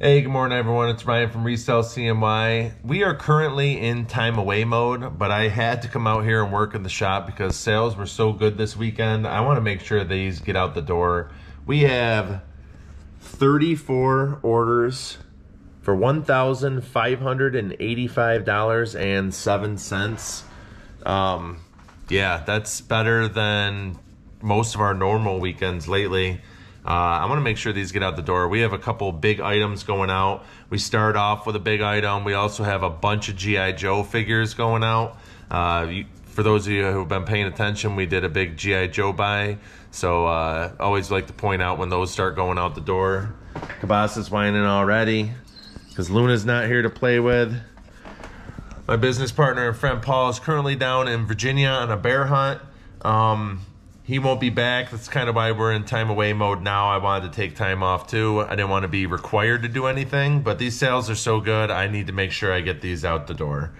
Hey, good morning, everyone. It's Ryan from Resell CNY. We are currently in time away mode, but I had to come out here and work in the shop because sales were so good this weekend. I want to make sure these get out the door. We have 34 orders for $1,585.07. Um, yeah, that's better than most of our normal weekends lately. Uh, I want to make sure these get out the door. We have a couple big items going out. We start off with a big item. We also have a bunch of G.I. Joe figures going out. Uh, you, for those of you who have been paying attention, we did a big G.I. Joe buy. So uh, always like to point out when those start going out the door. Kabas is whining already because Luna's not here to play with. My business partner and friend Paul is currently down in Virginia on a bear hunt. Um, he won't be back. That's kind of why we're in time away mode now. I wanted to take time off too. I didn't want to be required to do anything, but these sales are so good, I need to make sure I get these out the door.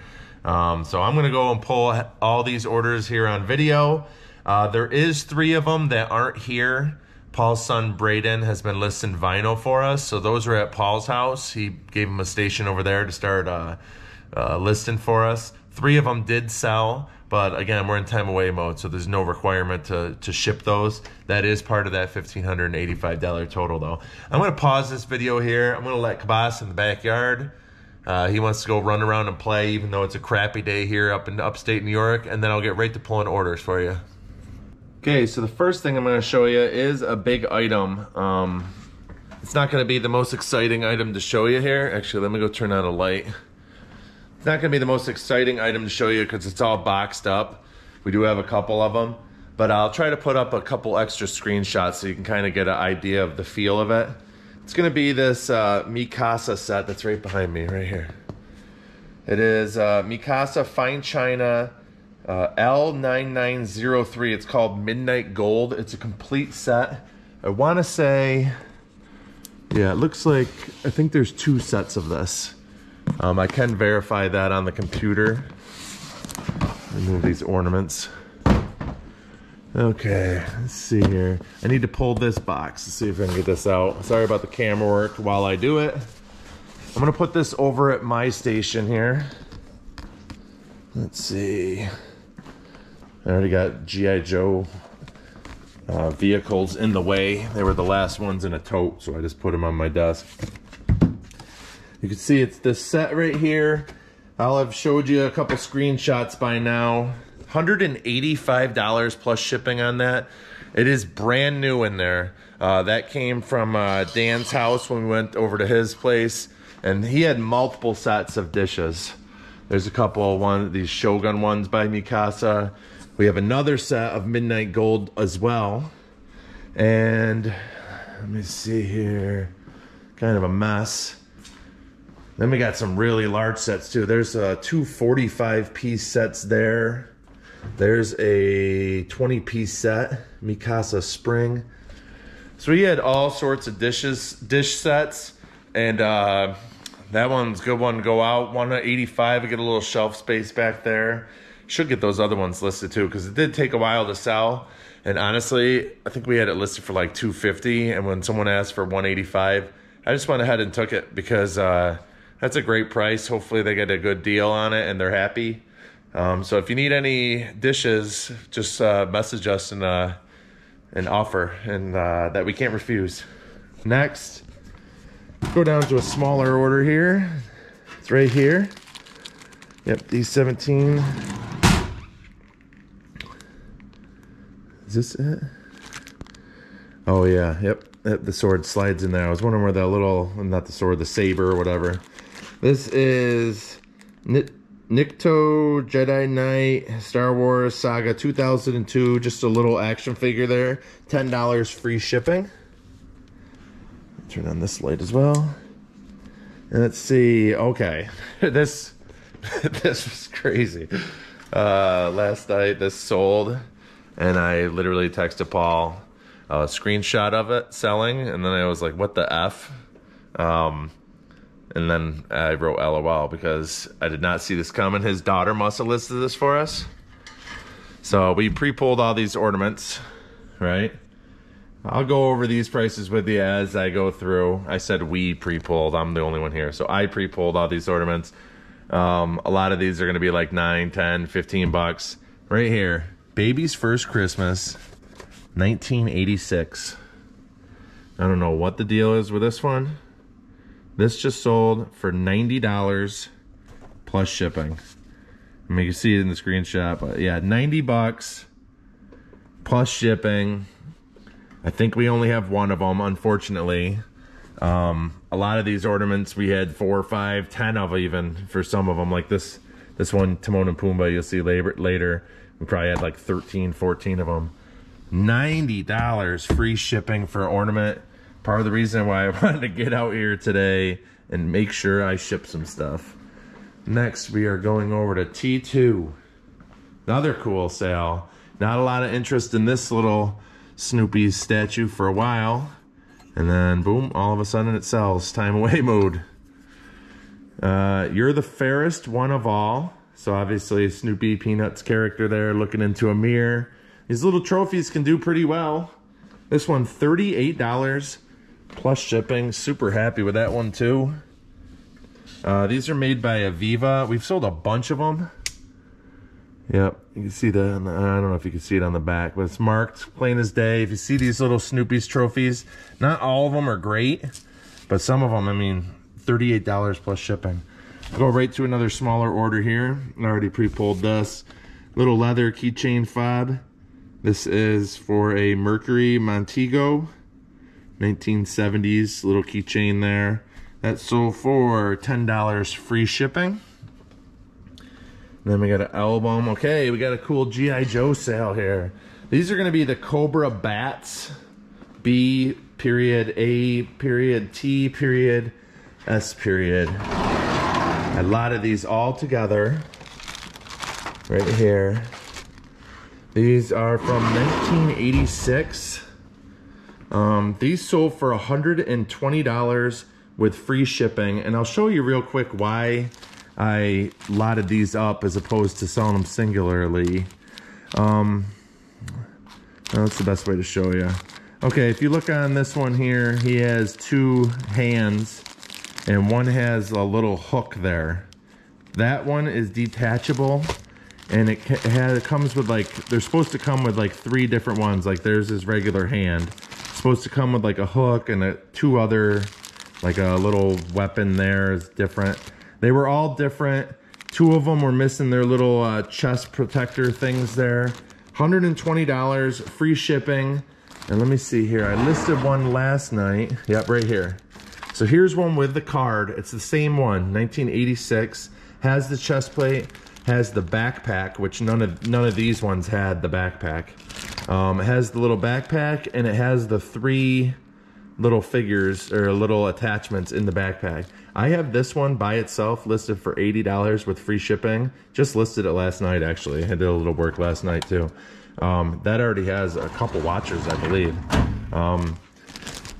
Um, so I'm going to go and pull all these orders here on video. Uh, there is three of them that aren't here. Paul's son Braden has been listing vinyl for us. So those are at Paul's house. He gave him a station over there to start uh, uh, listing for us. Three of them did sell. But again, we're in time away mode, so there's no requirement to, to ship those. That is part of that $1,585 total, though. I'm going to pause this video here. I'm going to let Kabas in the backyard. Uh, he wants to go run around and play, even though it's a crappy day here up in upstate New York, and then I'll get right to pulling orders for you. Okay, so the first thing I'm going to show you is a big item. Um, it's not going to be the most exciting item to show you here. Actually, let me go turn on a light. It's not going to be the most exciting item to show you because it's all boxed up. We do have a couple of them, but I'll try to put up a couple extra screenshots so you can kind of get an idea of the feel of it. It's going to be this uh, Mikasa set that's right behind me, right here. It is uh, Mikasa Fine China uh, L9903. It's called Midnight Gold. It's a complete set. I want to say, yeah, it looks like, I think there's two sets of this. Um, I can verify that on the computer. Remove these ornaments. Okay, let's see here. I need to pull this box to see if I can get this out. Sorry about the camera work while I do it. I'm gonna put this over at my station here. Let's see. I already got G.I. Joe uh, vehicles in the way. They were the last ones in a tote, so I just put them on my desk. You can see it's this set right here. I'll have showed you a couple screenshots by now. $185 plus shipping on that. It is brand new in there. Uh, that came from uh, Dan's house when we went over to his place. And he had multiple sets of dishes. There's a couple of one, these Shogun ones by Mikasa. We have another set of Midnight Gold as well. And let me see here. Kind of a mess. Then we got some really large sets too. There's uh, two 45 piece sets there. There's a 20 piece set, Mikasa Spring. So we had all sorts of dishes, dish sets, and uh, that one's good one to go out. One at 85, I get a little shelf space back there. Should get those other ones listed too, because it did take a while to sell. And honestly, I think we had it listed for like 250, and when someone asked for 185, I just went ahead and took it because uh, that's a great price. Hopefully they get a good deal on it and they're happy. Um, so if you need any dishes, just uh, message us and uh, an offer and uh, that we can't refuse. Next, go down to a smaller order here. It's right here. Yep, D17. Is this it? Oh yeah, yep. The sword slides in there. I was wondering where that little, not the sword, the saber or whatever. This is Nikto Jedi Knight Star Wars Saga 2002. Just a little action figure there. $10 free shipping. Turn on this light as well. And let's see. Okay. this this was crazy. Uh, last night this sold and I literally texted Paul a screenshot of it selling and then I was like, what the F? Um, and then I wrote LOL because I did not see this coming. His daughter must have listed this for us. So we pre-pulled all these ornaments, right? I'll go over these prices with you as I go through. I said we pre-pulled. I'm the only one here. So I pre-pulled all these ornaments. Um, a lot of these are going to be like 9, 10, 15 bucks. Right here, Baby's First Christmas, 1986. I don't know what the deal is with this one. This just sold for $90 plus shipping. I mean, you can see it in the screenshot, but yeah, 90 bucks plus shipping. I think we only have one of them, unfortunately. Um, a lot of these ornaments, we had four, five, ten of even for some of them. Like this, this one, Timon and Pumbaa, you'll see later. We probably had like 13, 14 of them. $90 free shipping for ornament. Part of the reason why I wanted to get out here today and make sure I ship some stuff. Next, we are going over to T2. Another cool sale. Not a lot of interest in this little Snoopy statue for a while. And then, boom, all of a sudden it sells. Time away mode. Uh, you're the fairest one of all. So obviously Snoopy Peanuts character there looking into a mirror. These little trophies can do pretty well. This one, $38 plus shipping. Super happy with that one too. Uh, these are made by Aviva. We've sold a bunch of them. Yep, you can see the, I don't know if you can see it on the back, but it's marked plain as day. If you see these little Snoopy's trophies, not all of them are great, but some of them, I mean, $38 plus shipping. Go right to another smaller order here. I already pre-pulled this. Little leather keychain fob. This is for a Mercury Montego. 1970s little keychain there. That sold for $10 free shipping. Then we got an album. Okay, we got a cool G.I. Joe sale here. These are going to be the Cobra Bats. B period, A period, T period, S period. A lot of these all together. Right here. These are from 1986. Um, these sold for $120 with free shipping. And I'll show you real quick why I lotted these up as opposed to selling them singularly. Um, that's the best way to show you. Okay, if you look on this one here, he has two hands and one has a little hook there. That one is detachable and it, has, it comes with like, they're supposed to come with like three different ones. Like there's his regular hand. Supposed to come with like a hook and a, two other, like a little weapon there is different. They were all different. Two of them were missing their little uh, chest protector things there. $120, free shipping. And let me see here. I listed one last night. Yep, right here. So here's one with the card. It's the same one, 1986. Has the chest plate, has the backpack, which none of none of these ones had the backpack. Um, it has the little backpack and it has the three little figures or little attachments in the backpack. I have this one by itself listed for $80 with free shipping. Just listed it last night, actually. I did a little work last night, too. Um, that already has a couple watchers, I believe. Um,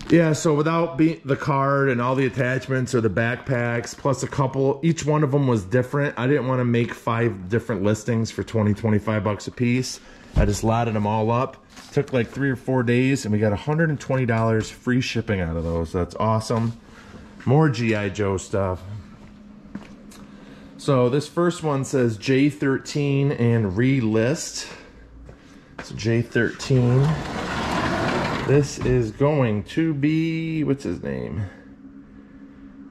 yeah, so without the card and all the attachments or the backpacks, plus a couple, each one of them was different. I didn't want to make five different listings for 20, 25 bucks a piece. I just lotted them all up. Took like three or four days, and we got $120 free shipping out of those. That's awesome. More G.I. Joe stuff. So this first one says J13 and relist. So J13. This is going to be, what's his name?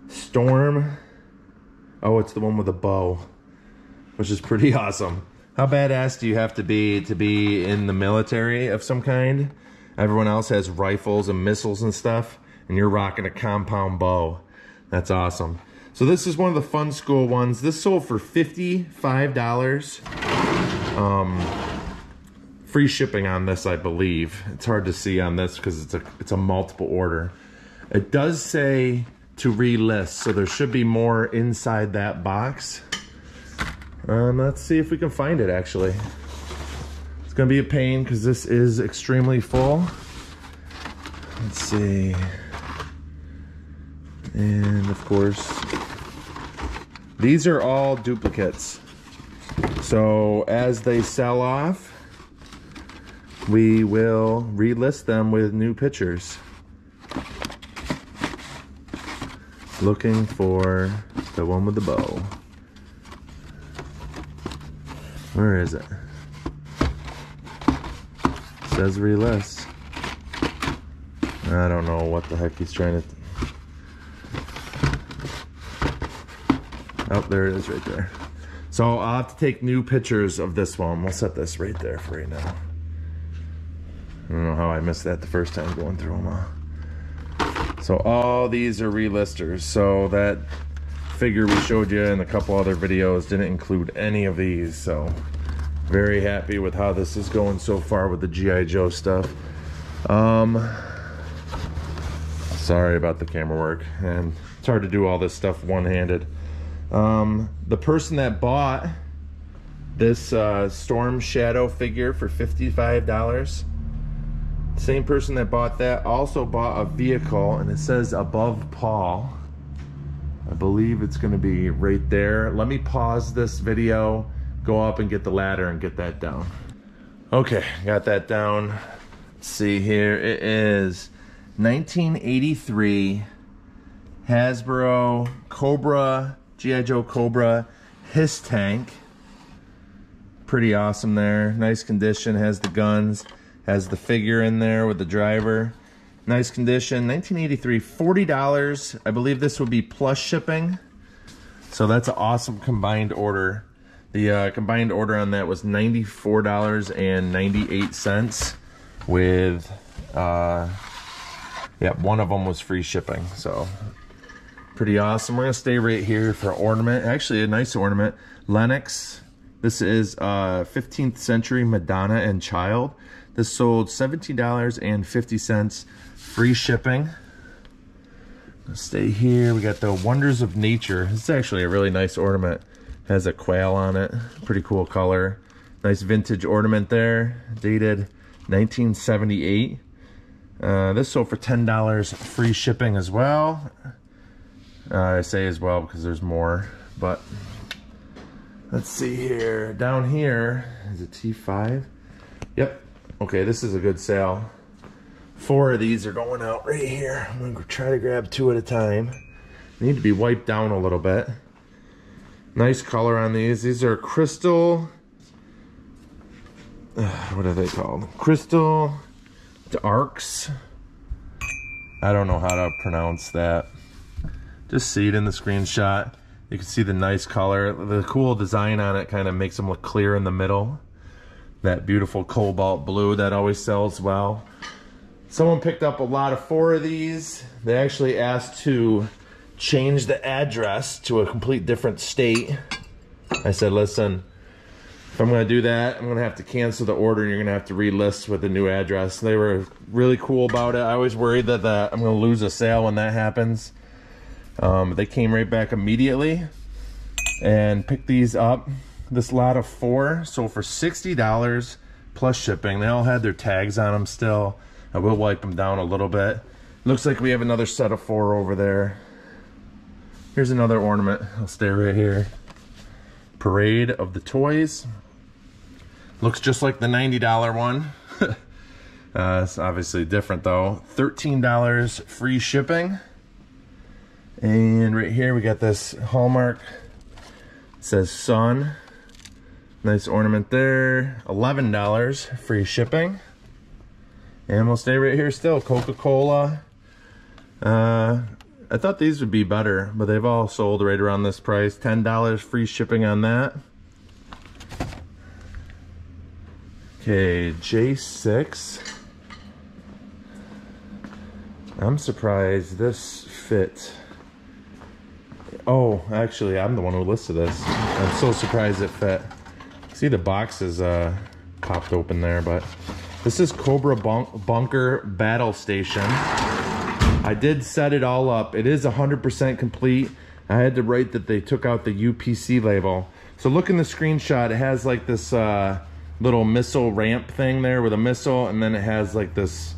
Storm. Oh, it's the one with the bow, which is pretty awesome. How badass do you have to be to be in the military of some kind? Everyone else has rifles and missiles and stuff, and you're rocking a compound bow. That's awesome. So this is one of the Funskool ones. This sold for $55. Um, free shipping on this, I believe. It's hard to see on this because it's a it's a multiple order. It does say to relist, so there should be more inside that box. Um, let's see if we can find it actually. It's gonna be a pain because this is extremely full. Let's see. And of course, these are all duplicates. So as they sell off, we will relist them with new pictures. Looking for the one with the bow. Where is it? says relist. I don't know what the heck he's trying to... Oh, there it is right there. So I'll have to take new pictures of this one. We'll set this right there for right now. I don't know how I missed that the first time going through them all. So all these are relisters. So that figure we showed you in a couple other videos didn't include any of these. So very happy with how this is going so far with the G.I. Joe stuff. Um, sorry about the camera work. And it's hard to do all this stuff one-handed. Um, the person that bought this uh, Storm Shadow figure for $55 same person that bought that also bought a vehicle and it says above Paul. I believe it's gonna be right there. Let me pause this video, go up and get the ladder and get that down. Okay, got that down. Let's see here, it is 1983 Hasbro Cobra, G.I. Joe Cobra HISS tank. Pretty awesome there, nice condition, has the guns. Has the figure in there with the driver. Nice condition. 1983, $40. I believe this would be plus shipping. So that's an awesome combined order. The uh, combined order on that was $94.98 with, uh, yeah, one of them was free shipping. So pretty awesome. We're gonna stay right here for ornament. Actually, a nice ornament. Lenox. This is uh, 15th century Madonna and Child. This sold $17.50, free shipping. Let's stay here. We got the Wonders of Nature. This is actually a really nice ornament. Has a quail on it. Pretty cool color. Nice vintage ornament there. Dated 1978. Uh, this sold for $10 free shipping as well. Uh, I say as well because there's more, but let's see here. Down here is a T5. Yep, Okay, this is a good sale. Four of these are going out right here. I'm gonna try to grab two at a time. They need to be wiped down a little bit. Nice color on these. These are crystal, uh, what are they called? Crystal Darks. I don't know how to pronounce that. Just see it in the screenshot. You can see the nice color. The cool design on it kind of makes them look clear in the middle that beautiful cobalt blue that always sells well. Someone picked up a lot of four of these. They actually asked to change the address to a complete different state. I said, listen, if I'm gonna do that, I'm gonna have to cancel the order and you're gonna have to relist with the new address. They were really cool about it. I was worried that the, I'm gonna lose a sale when that happens. Um, they came right back immediately and picked these up this lot of four sold for $60 plus shipping. They all had their tags on them still. I will wipe them down a little bit. Looks like we have another set of four over there. Here's another ornament. I'll stay right here. Parade of the Toys. Looks just like the $90 one. uh, it's obviously different though. $13 free shipping. And right here we got this Hallmark. It says Sun. Nice ornament there. $11 free shipping. And we'll stay right here still. Coca-Cola. Uh, I thought these would be better, but they've all sold right around this price. $10 free shipping on that. Okay, J6. I'm surprised this fit. Oh, actually, I'm the one who listed this. I'm so surprised it fit. See the box is uh, popped open there, but this is Cobra Bunk Bunker Battle Station. I did set it all up. It is 100% complete. I had to write that they took out the UPC label. So look in the screenshot, it has like this uh, little missile ramp thing there with a missile, and then it has like this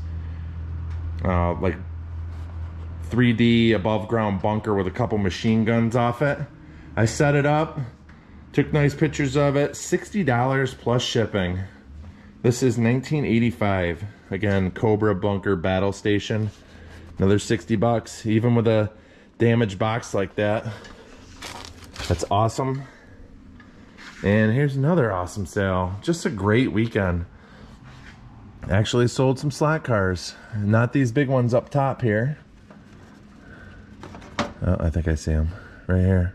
uh, like 3D above ground bunker with a couple machine guns off it. I set it up, Took nice pictures of it. $60 plus shipping. This is 1985. Again, Cobra Bunker Battle Station. Another 60 bucks, even with a damaged box like that. That's awesome. And here's another awesome sale. Just a great weekend. Actually sold some slot cars. Not these big ones up top here. Oh, I think I see them right here.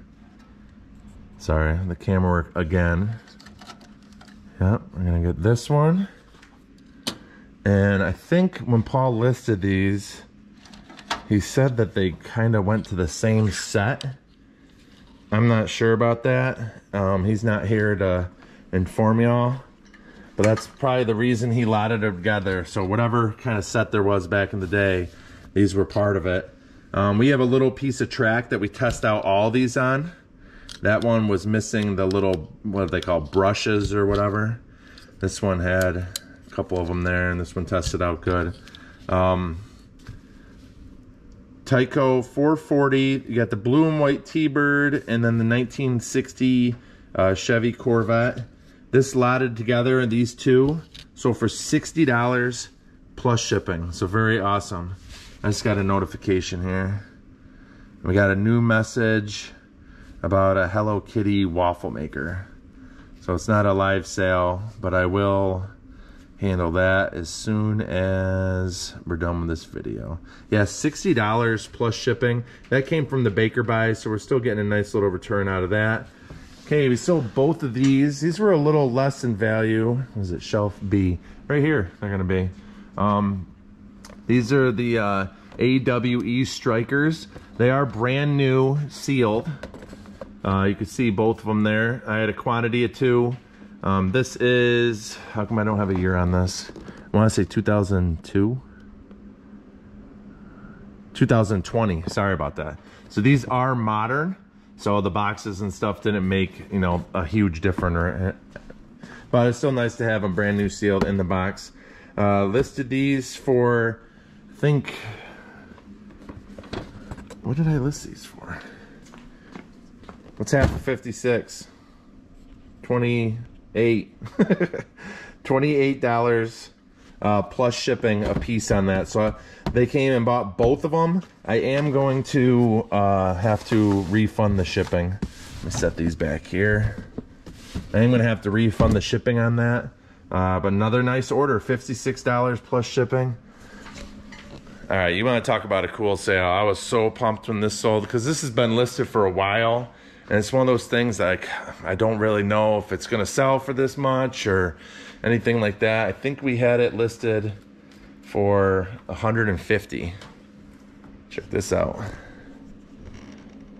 Sorry, the camera work again. Yep, I'm gonna get this one. And I think when Paul listed these, he said that they kind of went to the same set. I'm not sure about that. Um, he's not here to inform y'all. But that's probably the reason he lotted it together. So whatever kind of set there was back in the day, these were part of it. Um, we have a little piece of track that we test out all these on. That one was missing the little, what they call brushes or whatever. This one had a couple of them there and this one tested out good. Um, Tyco 440. You got the blue and white T-Bird and then the 1960 uh, Chevy Corvette. This lotted together, and these two. So for $60 plus shipping. So very awesome. I just got a notification here. We got a new message about a Hello Kitty waffle maker. So it's not a live sale, but I will handle that as soon as we're done with this video. Yeah, $60 plus shipping. That came from the Baker Buy, so we're still getting a nice little return out of that. Okay, we sold both of these. These were a little less in value. Was it shelf B? Right here, they're gonna be. Um, these are the uh, AWE Strikers. They are brand new, sealed. Uh, you can see both of them there. I had a quantity of two. Um, this is, how come I don't have a year on this? I want to say 2002. 2020, sorry about that. So these are modern. So the boxes and stuff didn't make, you know, a huge difference. But it's still nice to have them brand new sealed in the box. Uh, listed these for, I think, what did I list these for? What's half of 56? 20, eight. $28 uh, plus shipping a piece on that. So they came and bought both of them. I am going to uh, have to refund the shipping. Let me set these back here. I am going to have to refund the shipping on that. Uh, but another nice order, $56 plus shipping. All right, you want to talk about a cool sale. I was so pumped when this sold because this has been listed for a while and it's one of those things like I don't really know if it's gonna sell for this much or anything like that. I think we had it listed for 150. Check this out.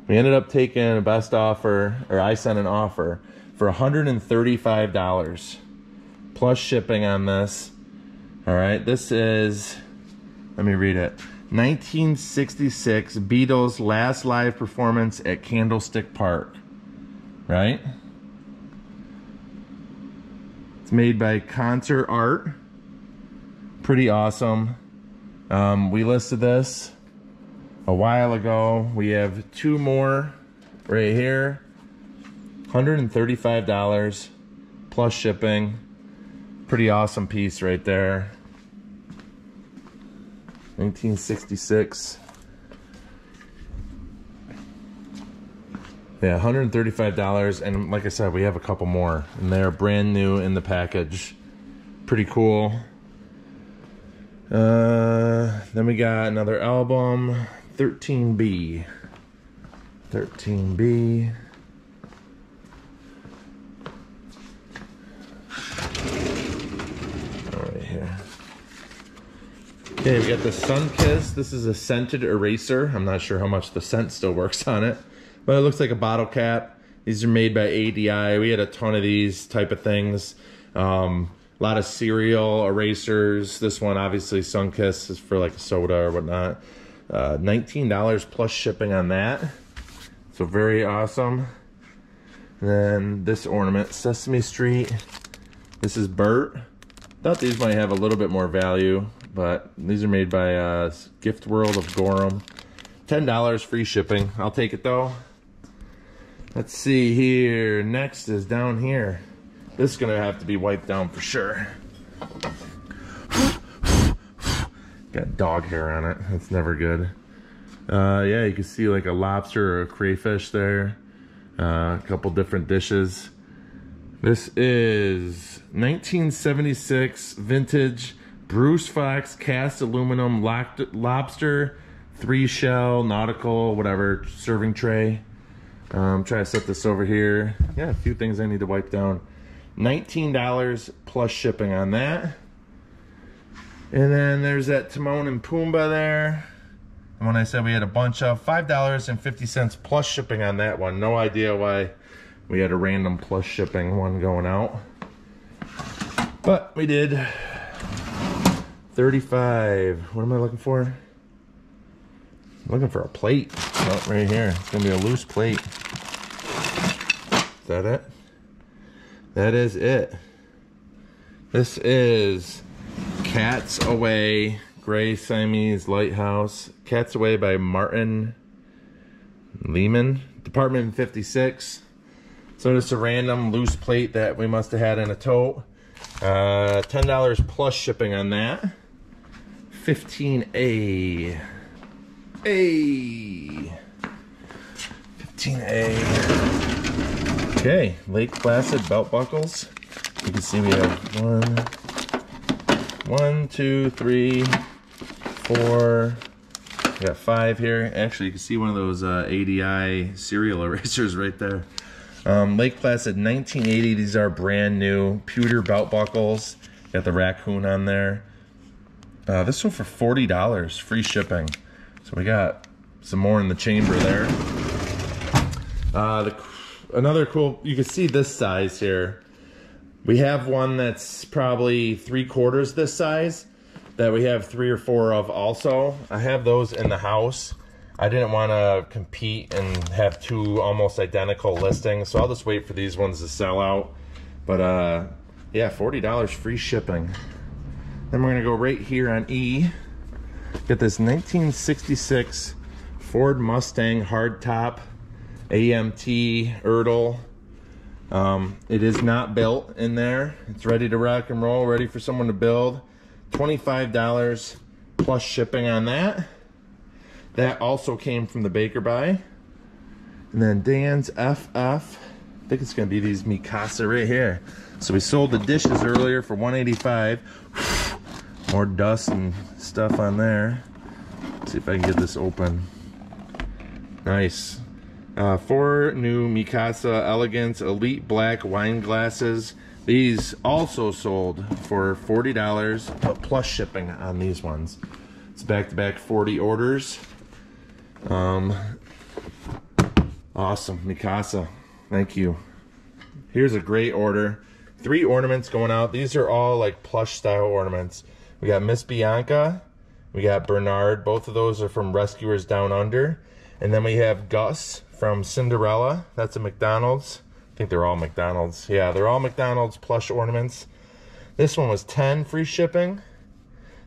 We ended up taking a best offer, or I sent an offer for $135 plus shipping on this. All right, this is, let me read it. 1966 Beatles' last live performance at Candlestick Park. Right? It's made by Concert Art. Pretty awesome. Um, we listed this a while ago. We have two more right here. $135 plus shipping. Pretty awesome piece right there. 1966. Yeah, $135. And like I said, we have a couple more. And they're brand new in the package. Pretty cool. Uh, then we got another album, 13B. 13B. Okay, we got the Sunkist. This is a scented eraser. I'm not sure how much the scent still works on it, but it looks like a bottle cap. These are made by ADI. We had a ton of these type of things. Um, a lot of cereal erasers. This one, obviously, Sunkist is for like a soda or whatnot. Uh, $19 plus shipping on that. So very awesome. And then this ornament, Sesame Street. This is Bert. Thought these might have a little bit more value but these are made by uh, Gift World of Gorham. $10 free shipping. I'll take it though. Let's see here. Next is down here. This is going to have to be wiped down for sure. Got dog hair on it. That's never good. Uh, yeah, you can see like a lobster or a crayfish there. Uh, a couple different dishes. This is 1976 vintage Bruce Fox cast aluminum lobster, three shell, nautical, whatever, serving tray. Um, try to set this over here. Yeah, a few things I need to wipe down. $19 plus shipping on that. And then there's that Timon and Pumbaa there. And when I said we had a bunch of $5.50 plus shipping on that one. No idea why we had a random plus shipping one going out. But we did 35. What am I looking for? I'm looking for a plate. Oh, right here. It's gonna be a loose plate. Is that it? That is it. This is Cats Away Gray Siamese Lighthouse. Cats Away by Martin Lehman. Department 56. So just a random loose plate that we must have had in a tote. Uh, $10 plus shipping on that. 15A. A. 15A. Okay, Lake Placid belt buckles. You can see we have one, one, two, three, four. We got five here. Actually, you can see one of those uh, ADI cereal erasers right there. Um, Lake Placid 1980. These are brand new pewter belt buckles. Got the raccoon on there. Uh, this one for $40, free shipping. So we got some more in the chamber there. Uh, the, another cool, you can see this size here. We have one that's probably three quarters this size that we have three or four of also. I have those in the house. I didn't want to compete and have two almost identical listings, so I'll just wait for these ones to sell out. But uh, yeah, $40 free shipping. Then we're gonna go right here on E. Get this 1966 Ford Mustang hardtop AMT Ertl. Um, it is not built in there. It's ready to rock and roll, ready for someone to build. $25 plus shipping on that. That also came from the Baker Buy. And then Dan's FF. I think it's gonna be these Mikasa right here. So we sold the dishes earlier for 185 more dust and stuff on there. Let's see if I can get this open. Nice. Uh, four new Mikasa Elegance Elite Black wine glasses. These also sold for $40 but plus shipping on these ones. It's back-to-back -back 40 orders. Um, awesome, Mikasa. Thank you. Here's a great order. Three ornaments going out. These are all like plush style ornaments. We got Miss Bianca. We got Bernard. Both of those are from Rescuers Down Under. And then we have Gus from Cinderella. That's a McDonald's. I think they're all McDonald's. Yeah, they're all McDonald's plush ornaments. This one was 10 free shipping.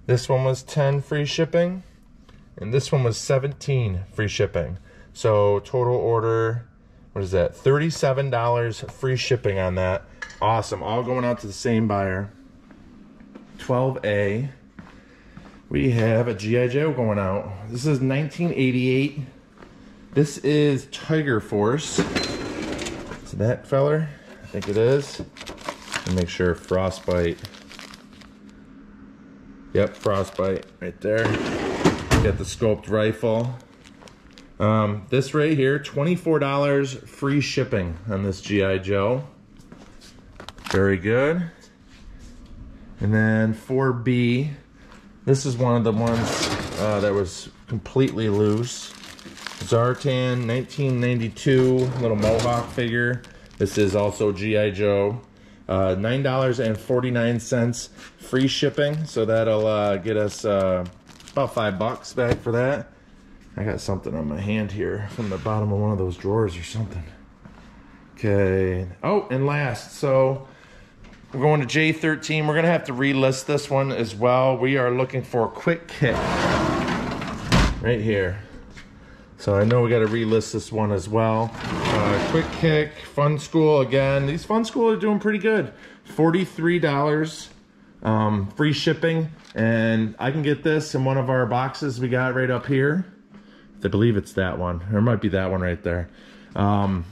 This one was 10 free shipping. And this one was 17 free shipping. So total order, what is that? $37 free shipping on that. Awesome. All going out to the same buyer. 12A, we have a G.I. Joe going out. This is 1988. This is Tiger Force. Is that feller? I think it is. Make sure frostbite. Yep, frostbite right there. Got the scoped rifle. Um, this right here, $24 free shipping on this G.I. Joe. Very good. And then 4B, this is one of the ones uh, that was completely loose. Zartan 1992 little Mohawk figure. This is also G.I. Joe. Uh, $9.49 free shipping. So that'll uh, get us uh, about five bucks back for that. I got something on my hand here from the bottom of one of those drawers or something. Okay. Oh, and last, so we're going to J13. We're going to have to relist this one as well. We are looking for a quick kick right here. So I know we got to relist this one as well. Uh, quick kick, Funskool again. These Funskool are doing pretty good. $43 um, free shipping, and I can get this in one of our boxes we got right up here. I believe it's that one. Or it might be that one right there. Um,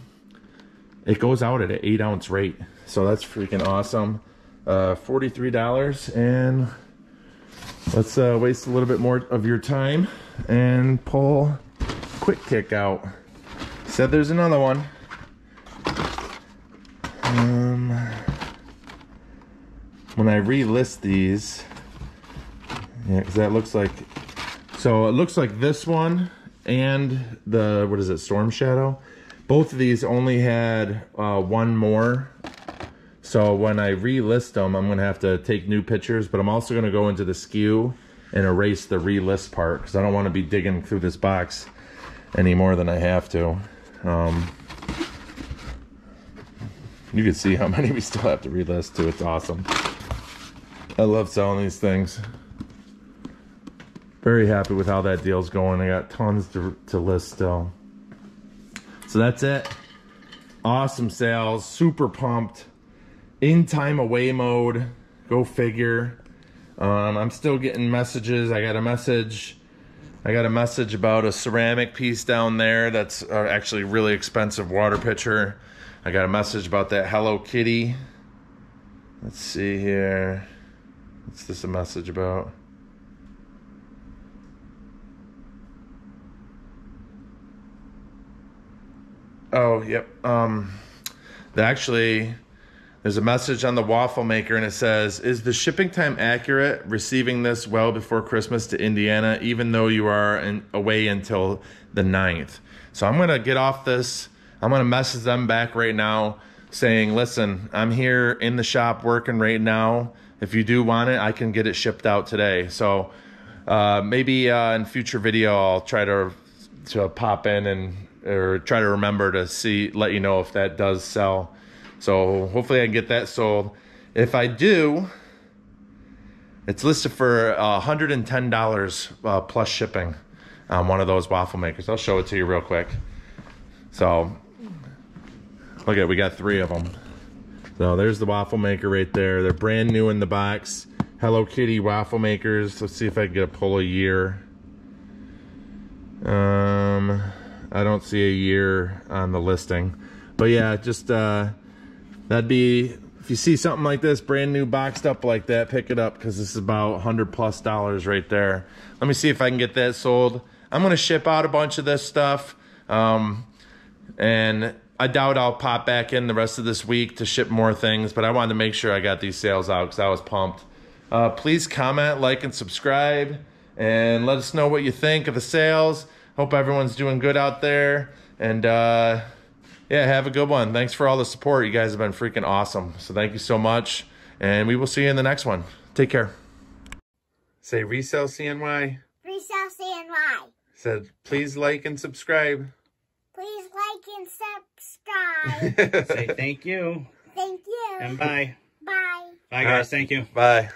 it goes out at an eight ounce rate. So that's freaking awesome. Uh, $43 and let's uh, waste a little bit more of your time and pull quick kick out. Said there's another one. Um, when I relist these, yeah, because that looks like, so it looks like this one and the, what is it, Storm Shadow? Both of these only had uh, one more. So when I relist them, I'm gonna have to take new pictures, but I'm also gonna go into the SKU and erase the relist part because I don't wanna be digging through this box any more than I have to. Um, you can see how many we still have to relist too. It's awesome. I love selling these things. Very happy with how that deal's going. I got tons to, to list still. So that's it. Awesome sales. Super pumped. In time away mode. Go figure. Um, I'm still getting messages. I got a message. I got a message about a ceramic piece down there that's uh, actually really expensive water pitcher. I got a message about that Hello Kitty. Let's see here. What's this a message about? Oh, yep. Um, actually, there's a message on the waffle maker and it says, Is the shipping time accurate receiving this well before Christmas to Indiana, even though you are in, away until the 9th? So I'm going to get off this. I'm going to message them back right now saying, Listen, I'm here in the shop working right now. If you do want it, I can get it shipped out today. So uh, maybe uh, in future video, I'll try to to pop in and or try to remember to see, let you know if that does sell. So hopefully I get that sold. If I do, it's listed for $110 uh, plus shipping on one of those waffle makers. I'll show it to you real quick. So, look at we got three of them. So there's the waffle maker right there. They're brand new in the box. Hello Kitty waffle makers. Let's see if I can get a pull a year. Um, I don't see a year on the listing. But yeah, just uh, that'd be if you see something like this brand new boxed up like that pick it up because this is about 100 plus dollars right there. Let me see if i can get that sold. I'm to ship out a bunch of this stuff um, and i doubt i'll pop back in the rest of this week to ship more things but i wanted to make sure i got these sales out because i was pumped. Uh, please comment like and subscribe and let us know what you think of the sales. Hope everyone's doing good out there. And uh, yeah, have a good one. Thanks for all the support. You guys have been freaking awesome. So thank you so much. And we will see you in the next one. Take care. Say resell CNY. Resell CNY. Said please like and subscribe. Please like and subscribe. Say thank you. Thank you. And bye. Bye. Bye, guys. Thank you. Bye.